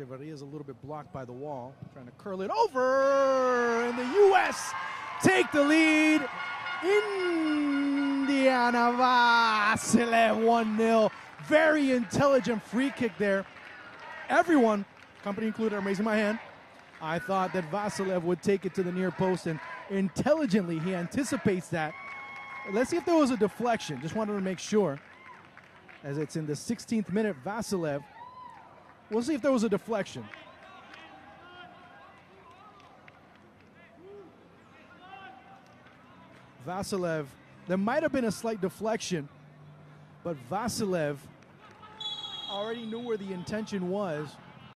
Echeverria is a little bit blocked by the wall, trying to curl it over, and the U.S. take the lead. Indiana Vassilev 1 0. Very intelligent free kick there. Everyone, company included, I'm raising my hand. I thought that Vassilev would take it to the near post, and intelligently he anticipates that. Let's see if there was a deflection. Just wanted to make sure. As it's in the 16th minute, Vassilev We'll see if there was a deflection. Vassilev, there might have been a slight deflection, but Vassilev already knew where the intention was